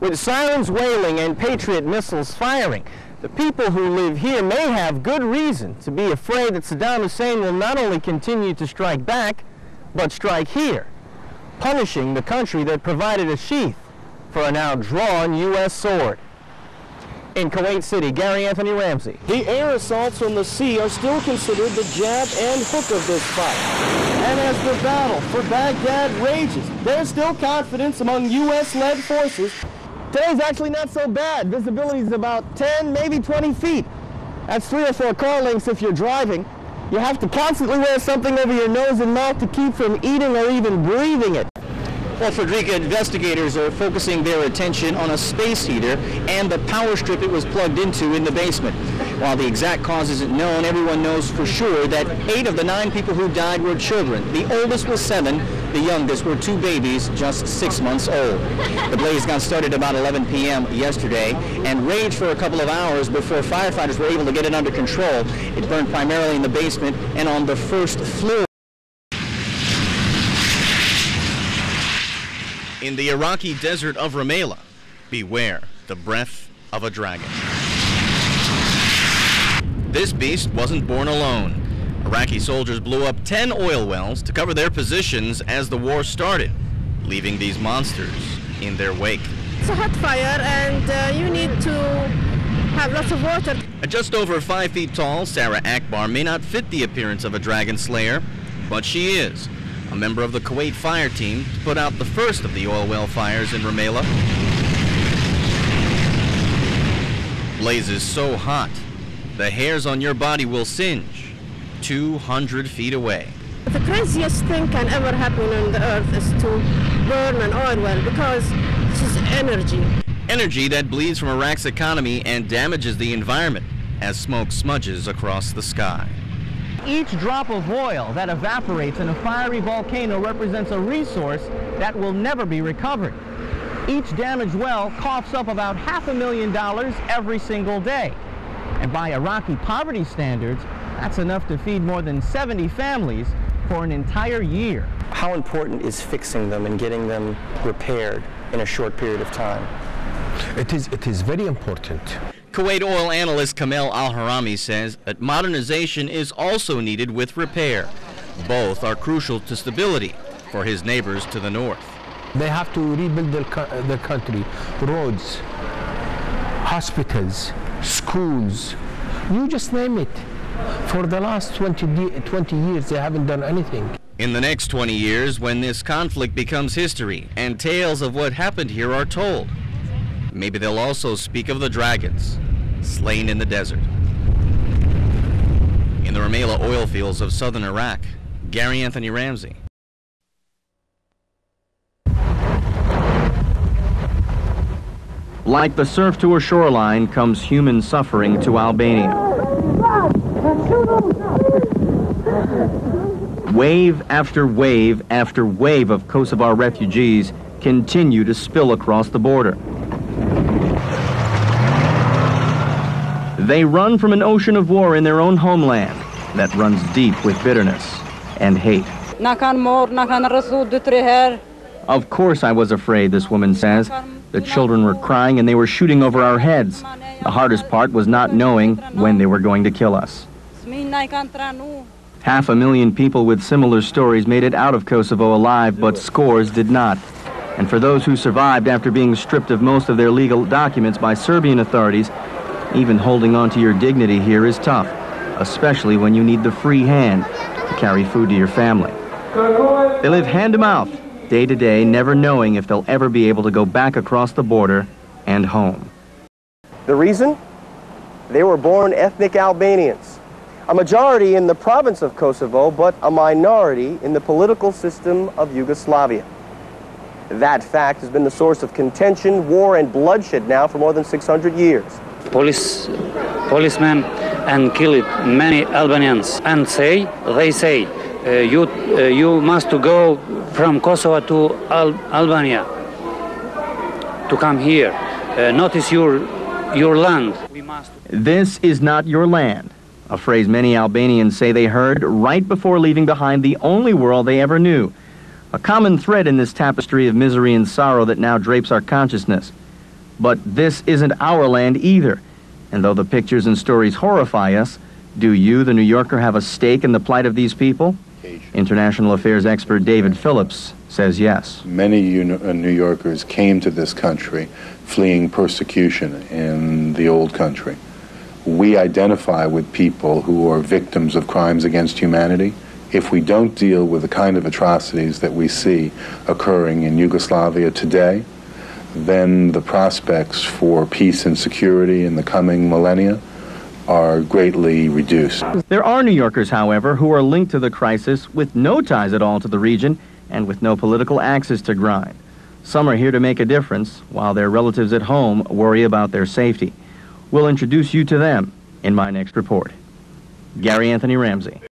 With sirens wailing and Patriot missiles firing, the people who live here may have good reason to be afraid that Saddam Hussein will not only continue to strike back, but strike here, punishing the country that provided a sheath for a now drawn U.S. sword. In Kuwait City, Gary Anthony Ramsay. The air assaults from the sea are still considered the jab and hook of this fight. And as the battle for Baghdad rages, there's still confidence among U.S.-led forces. Today's actually not so bad. Visibility is about 10, maybe 20 feet. That's three or four car lengths if you're driving. You have to constantly wear something over your nose and mouth to keep from eating or even breathing it. Well, Frederica, investigators are focusing their attention on a space heater and the power strip it was plugged into in the basement. While the exact cause isn't known, everyone knows for sure that eight of the nine people who died were children. The oldest was seven, the youngest were two babies just six months old. The blaze got started about 11 p.m. yesterday and raged for a couple of hours before firefighters were able to get it under control. It burned primarily in the basement and on the first floor. In the Iraqi desert of Rumaila, beware the breath of a dragon. This beast wasn't born alone. Iraqi soldiers blew up 10 oil wells to cover their positions as the war started, leaving these monsters in their wake. It's a hot fire and uh, you need to have lots of water. At just over 5 feet tall, Sarah Akbar may not fit the appearance of a dragon slayer, but she is a member of the Kuwait fire team put out the first of the oil well fires in Rumaila. Blazes so hot, the hairs on your body will singe 200 feet away. The craziest thing can ever happen on the earth is to burn an oil well because this is energy. Energy that bleeds from Iraq's economy and damages the environment as smoke smudges across the sky. Each drop of oil that evaporates in a fiery volcano represents a resource that will never be recovered. Each damaged well coughs up about half a million dollars every single day. And by Iraqi poverty standards, that's enough to feed more than 70 families for an entire year. How important is fixing them and getting them repaired in a short period of time? It is, it is very important. Kuwait oil analyst Kamel Al-Harami says that modernization is also needed with repair. Both are crucial to stability for his neighbors to the north. They have to rebuild their, their country, roads, hospitals, schools, you just name it. For the last 20, 20 years, they haven't done anything. In the next 20 years, when this conflict becomes history and tales of what happened here are told, maybe they'll also speak of the dragons slain in the desert. In the Rumaila oil fields of southern Iraq, Gary Anthony Ramsay. Like the surf to a shoreline comes human suffering to Albania. Wave after wave after wave of Kosovar refugees continue to spill across the border. They run from an ocean of war in their own homeland that runs deep with bitterness and hate. Of course I was afraid, this woman says. The children were crying and they were shooting over our heads. The hardest part was not knowing when they were going to kill us. Half a million people with similar stories made it out of Kosovo alive, but scores did not. And for those who survived after being stripped of most of their legal documents by Serbian authorities, even holding on to your dignity here is tough, especially when you need the free hand to carry food to your family. They live hand to mouth, day to day, never knowing if they'll ever be able to go back across the border and home. The reason? They were born ethnic Albanians. A majority in the province of Kosovo, but a minority in the political system of Yugoslavia. That fact has been the source of contention, war, and bloodshed now for more than 600 years. Police, policemen and killed many Albanians and say, they say, uh, you, uh, you must to go from Kosovo to Al Albania to come here. Uh, notice your, your land. This is not your land, a phrase many Albanians say they heard right before leaving behind the only world they ever knew. A common thread in this tapestry of misery and sorrow that now drapes our consciousness. But this isn't our land either. And though the pictures and stories horrify us, do you, the New Yorker, have a stake in the plight of these people? International affairs expert David Phillips says yes. Many uh, New Yorkers came to this country fleeing persecution in the old country. We identify with people who are victims of crimes against humanity. If we don't deal with the kind of atrocities that we see occurring in Yugoslavia today, then the prospects for peace and security in the coming millennia are greatly reduced. There are New Yorkers, however, who are linked to the crisis with no ties at all to the region and with no political axes to grind. Some are here to make a difference, while their relatives at home worry about their safety. We'll introduce you to them in my next report. Gary Anthony Ramsay.